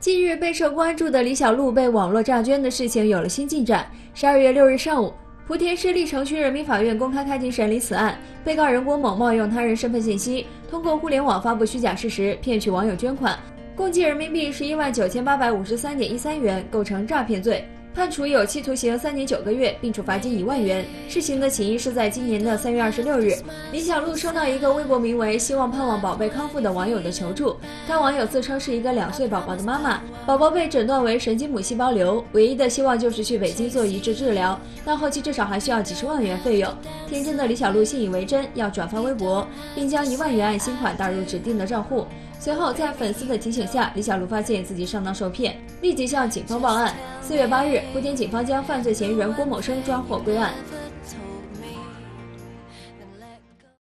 近日备受关注的李小璐被网络诈捐的事情有了新进展。十二月六日上午，莆田市荔城区人民法院公开开庭审理此案。被告人郭某冒用他人身份信息，通过互联网发布虚假事实，骗取网友捐款，共计人民币十一万九千八百五十三点一三元，构成诈骗罪。判处有期徒刑三年九个月，并处罚金一万元。事情的起因是在今年的三月二十六日，李小璐收到一个微博名为“希望盼望宝贝康复”的网友的求助。该网友自称是一个两岁宝宝的妈妈，宝宝被诊断为神经母细胞瘤，唯一的希望就是去北京做移植治疗，但后期至少还需要几十万元费用。天真的李小璐信以为真，要转发微博，并将一万元按新款打入指定的账户。随后，在粉丝的提醒下，李小璐发现自己上当受骗，立即向警方报案。四月八日，目前警方将犯罪嫌疑人郭某生抓获归案。